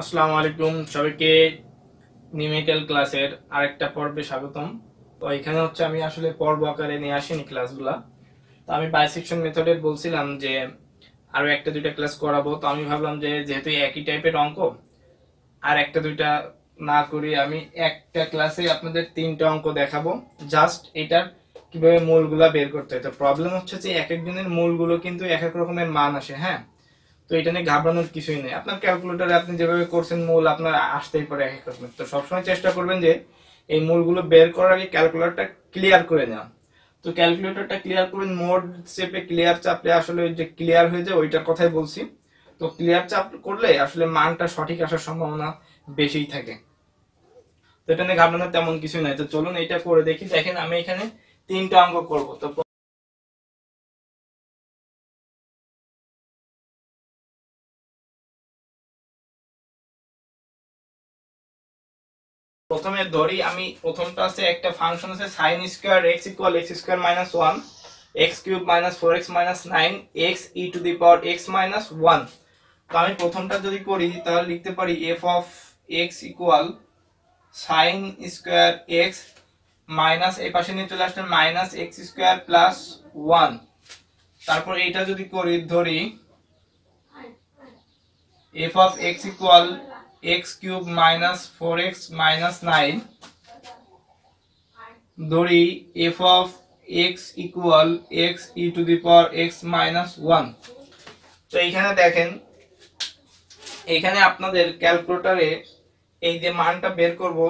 আসসালামু আলাইকুম সবাইকে নিউমেরিক্যাল ক্লাসের আরেকটা পর্বে স্বাগতম। তো এখানে হচ্ছে আমি আসলে পর্ব আকারে নিয়ে আসিনি ক্লাসগুলা তো আমি বাইসেকশন মেথডের বলছিলাম যে আরও একটা দুইটা ক্লাস করাবো। তো আমি ভাবলাম যে যেহেতু একই টাইপের অঙ্ক, আর একটা দুইটা না করি আমি একটা ক্লাসে আপনাদের তিনটা অঙ্ক দেখাবো। জাস্ট এটার কীভাবে মূলগুলা বের করতে হয়। তো প্রবলেম হচ্ছে যে এক একজনের মূলগুলো কিন্তু এক এক রকমের মান আসে হ্যাঁ? তো এটা নিয়ে ঘাবড়ানোর কিছুই নেই। আপনার ক্যালকুলেটারে আপনি যেভাবে করছেন মূল, আপনার আসতেই পারে এক এক রকমের তো সবসময় চেষ্টা করবেন যে এই মূলগুলো বের করার আগে ক্যালকুলেটরটা ক্লিয়ার করে নেওয়া। তো ক্যালকুলেটরটা ক্লিয়ার করবেন মোড চেপে ক্লিয়ার চাপলে আসলে যে ক্লিয়ার হয়ে যায়, ওইটার কথাই বলছি। তো ক্লিয়ার চাপ করলে আসলে মানটা সঠিক আসার সম্ভাবনা বেশিই থাকে। তো এটা নিয়ে ঘাবড়ানোর তেমন কিছুই নাই। তো চলুন এটা করে দেখি। দেখেন আমি এখানে তিনটা অঙ্ক করব। তো প্রথমে ধরি, আমি প্রথমটা আছে একটা ফাংশন আছে sin square x equal x square minus one x cube minus four x minus nine x e to the power x minus one তো আমি প্রথমটা যদি করি, তাহলে লিখতে পারি f of x equal sine square x minus এই পাশে নিয়ে চলে আসলে minus x square plus one তারপর এইটা যদি করি, ধরি f of x equal x cube minus four x minus nine ধরি f of x equal x e to the power x minus one. তো এইখানে দেখেন, এইখানে আপনাদের ক্যালকুলেটরে এই যে মানটা বের করব,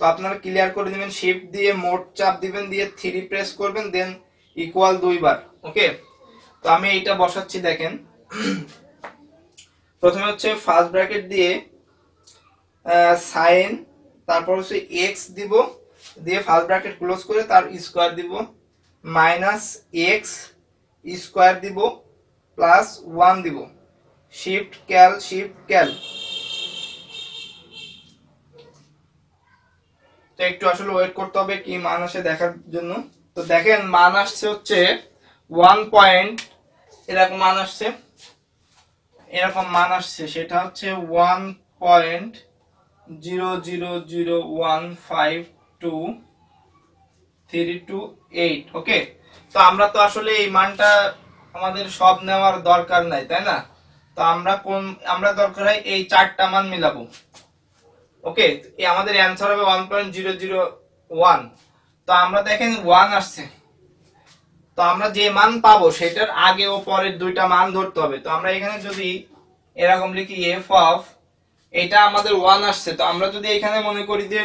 তো আপনারা ক্লিয়ার করে দিবেন শিফট দিয়ে মোট চাপ দিবেন, দিয়ে থ্রি প্রেস করবেন দেন ইকুয়াল দুইবার ওকে তো আমি এইটা বসাচ্ছি, দেখেন। প্রথমে হচ্ছে ফার্স্ট ব্র্যাকেট দিয়ে সাইন তারপর হচ্ছে এক্স দিব, দিয়ে ফার্স্ট ব্র্যাকেট ক্লোজ করে তার স্কোয়ার দিব মাইনাস এক্স স্কোয়ার দিব প্লাস ওয়ান দিব। শিফট ক্যাল শিফট ক্যাল তো একটু আসলে ওয়েট করতে হবে কি মান আসে দেখার জন্য। তো দেখেন মান আসছে হচ্ছে ওয়ান পয়েন্ট এরকম মান আসছে। এরকম মান আসছে, সেটা হচ্ছে one point zero zero zero one five two three two eight okay তো আমরা তো আসলে এই মানটা আমাদের সব নেওয়ার দরকার নাই, তাই না? তো আমরা কোন, আমরা দরকার হয় এই চারটা মান মিলাবো ওকে আমাদের অ্যান্সার হবে one point zero zero one তো আমরা দেখেন ওয়ান আসছে। তো আমরা যে মান পাবো সেটার আগে ও পরের দুইটা মান ধরতে হবে। তো আমরা এখানে যদি এরকম লিখি এফ অফ এটা আমাদের ওয়ান আসছে। তো আমরা যদি এখানে মনে করি যে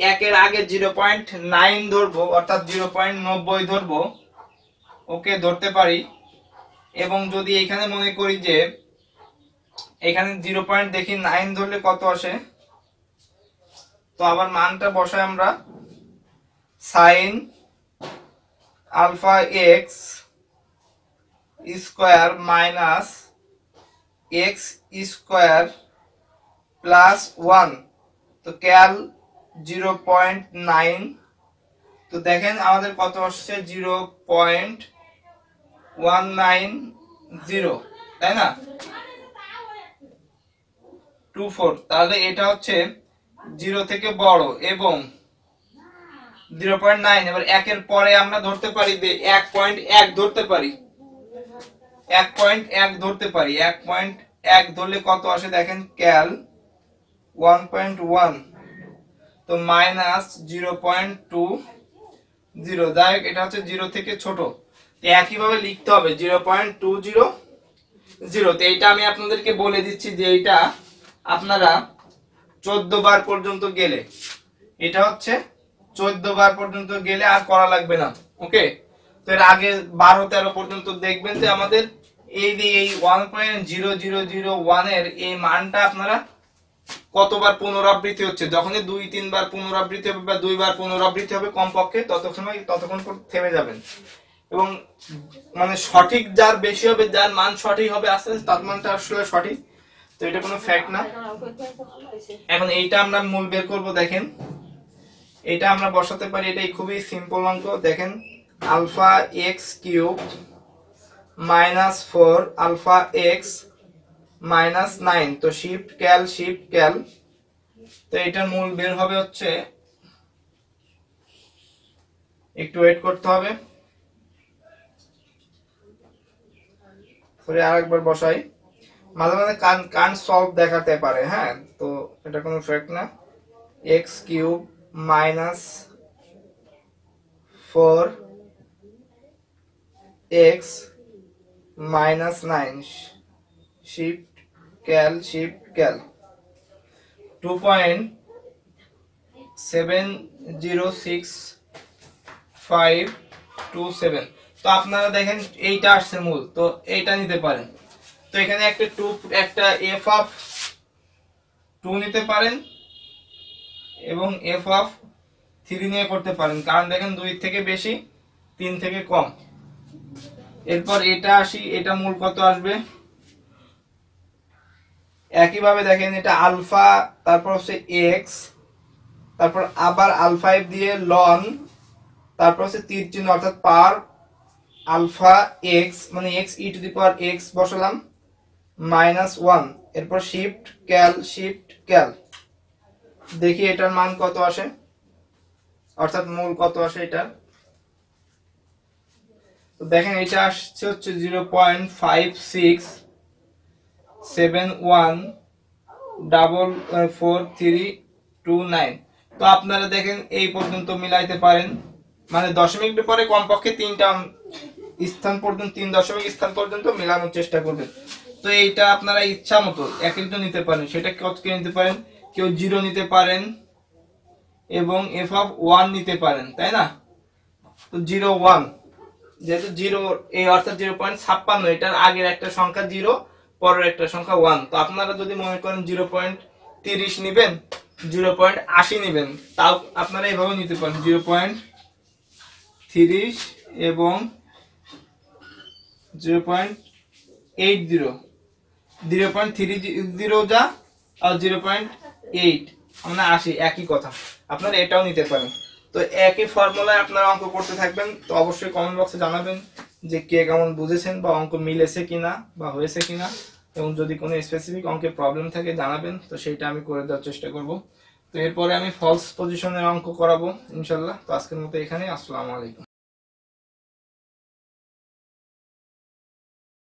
একের আগে জিরো পয়েন্ট নাইন ধরবো, অর্থাৎ জিরো পয়েন্ট নব্বই ধরবো, ওকে ধরতে পারি। এবং যদি এখানে মনে করি যে এখানে জিরো পয়েন্ট দেখি নাইন ধরলে কত আসে? তো আবার মানটা বসাই আমরা। Sine alpha x square minus x square plus one. তো ক্যাল জিরো পয়েন্ট নাইন। তো দেখেন আমাদের কত আসছে? Zero point one nine zero. তাই না? Two four. তাহলে এটা হচ্ছে জিরো থেকে বড় এবং জিরো পয়েন্ট নাইন, এবার একের পরে আমরা ধরতে পারি এক পয়েন্ট এক ধরতে পারি। এক পয়েন্ট এক ধরতে পারি। এক পয়েন্ট এক ধরলে কত আসে দেখেন, ক্যাল ওয়ান পয়েন্ট ওয়ান, তো minus zero point two zero. যাই এটা হচ্ছে জিরো থেকে ছোট। একইভাবে লিখতে হবে zero point two zero zero. তো এইটা আমি আপনাদেরকে বলে দিচ্ছি যে এইটা আপনারা চোদ্দ বার পর্যন্ত গেলে, এটা হচ্ছে চোদ্দ বার পর্যন্ত গেলে আর করা লাগবে না ওকে তো এর আগে বারো তেরো পর্যন্ত দেখবেন যে আমাদের এই যে এই one point zero zero zero ওয়ানের এই মানটা আপনারা কতবার পুনরাবৃত্তি হচ্ছে? যখনই দুই তিনবার পুনরাবৃত্তি হবে বা দুইবার পুনরাবৃত্তি হবে কমপক্ষে ততক্ষণ ততক্ষণ থেমে যাবেন। এবং মানে সঠিক যার বেশি হবে যার মান সঠিক হবে আস্তে আস্তে তার মানটা আসলে সঠিক। তো এটা কোনো ফ্যাক্ট না। এখন এইটা আমরা মূল বের করব দেখেন। এটা আমরা বসাতে পারি, এটাই খুবই সিম্পল অঙ্ক। দেখেন alpha x cube minus four alpha x minus nine তো শিফট ক্যাল শিফট ক্যাল তো এটার মূল বের হবে হচ্ছে, একটু ওয়েট করতে হবে। পরে আরেকবার বসাই। মাঝে মাঝে কান কান সলভ দেখাতে পারে হ্যাঁ? তো এটা কোনো ফ্যাক্ট না। X cube minus four x minus nine shift calc shift calc two point seven zero six five two seven তো আপনারা দেখেন এইটা আসছে মূল, তো এইটা নিতে পারেন। তো এখানে একটা টু একটা এফ অফ টু নিতে পারেন। এবং এফ অফ থ্রি নিয়ে করতে পারেন। কারণ দেখেন দুই থেকে বেশি, তিন থেকে কম। এরপর এটা আসি, এটা মূল কত আসবে? একইভাবে দেখেন এটা আলফা, তারপর হচ্ছে এক্স তারপর আবার আলফা এফ দিয়ে লন তারপর হচ্ছে তীর চিহ্ন, অর্থাৎ পার আলফা এক্স মানে x e to the power x বসালাম মাইনাস ওয়ান এরপর শিফট ক্যাল শিফট ক্যাল দেখি এটার মান কত আসে। অর্থাৎ মূল কত আসে এটার তো দেখেন, এটা আসছে হচ্ছে zero point five six seven one double four, three, two, nine. তো আপনারা দেখেন, এই পর্যন্ত মিলাইতে পারেন। মানে দশমিক পরে কমপক্ষে তিনটা স্থান পর্যন্ত, তিন দশমিক স্থান পর্যন্ত মেলানোর চেষ্টা করবেন। তো এইটা আপনারা ইচ্ছা মতো এক একজন নিতে পারেন। সেটা কত কে নিতে পারেন? কেউ জিরো নিতে পারেন এবং এফ অফ ওয়ান নিতে পারেন, তাই না? তো জিরো ওয়ান যেহেতু জিরো, এই অর্থাৎ জিরো পয়েন্ট ছাপ্পান্ন, এটার আগের একটা সংখ্যা জিরো, পরের একটা সংখ্যা ওয়ান তো আপনারা যদি মনে করেন জিরো পয়েন্ট তিরিশ নিবেন, জিরো পয়েন্ট আশি নিবেন, তাও আপনারা এইভাবে নিতে পারেন। জিরো পয়েন্ট তিরিশ এবং zero point eight zero zero point three zero যা, আর জিরো পয়েন্ট এইট, আমরা আশি একই কথা। আপনারা এটাও নিতে পারেন। তো একই ফর্মুলায় আপনারা অঙ্ক করতে থাকবেন, তো অবশ্যই কমেন্ট বক্সে জানাবেন যে কে কেমন বুঝেছেন বা অঙ্ক মিলেছে কিনা বা হয়েছে কিনা। এবং যদি কোনো স্পেসিফিক অঙ্কে প্রবলেম থাকে, জানাবেন, তো সেইটা আমি করে দেওয়ার চেষ্টা করব। তো এরপরে আমি ফলস পজিশনের অঙ্ক করাবো, ইনশাল্লাহ। তো আজকের মতো এখানে আসসালামু আলাইকুম।